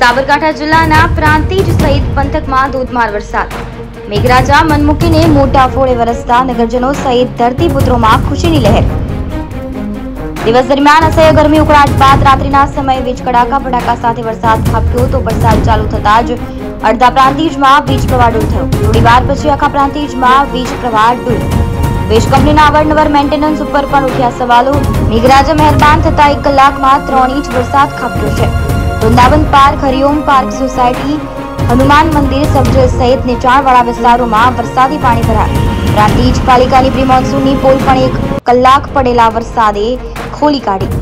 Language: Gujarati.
સાબરકાંઠા જિલ્લાના પ્રાંતિજ સહિત પંથકમાં ધોધમાર વરસાદ. મેઘરાજા મનમુકીને મોટા ફોળે વરસતા નગરજનો સહિત ધરતીપુત્રોમાં ખુશીની લહેર. દિવસ દરમિયાન અસહ્ય ગરમી ઉકળાટ બાદ રાત્રિના સમયે વીજ કડાકા, ભડાકા સાથે વરસાદ ખાબક્યો તો વરસાદ ચાલુ થતા જ અડધા પ્રાંતિજમાં વીજ પ્રવાહ ડૂલ થયો. થોડી પછી આખા પ્રાંતિજમાં વીજ પ્રવાહ ડૂલ વીજ કંપનીના અવારનવાર મેન્ટેનન્સ ઉપર પણ ઉઠ્યા સવાલો. મેઘરાજા મહેરબાન થતા એક કલાકમાં ત્રણ ઇંચ વરસાદ ખાબક્યો છે. Vrindavan park, Hariom park society, Hanuman Mandir sub jail સહિત નીચાણવાળા વિસ્તારોમાં વરસાદી પાણી ભરાયા. પ્રાંતિજ પાલિકાની પ્રી પોલ પણ એક કલાક પડેલા વરસાદે ખોલી કાઢી.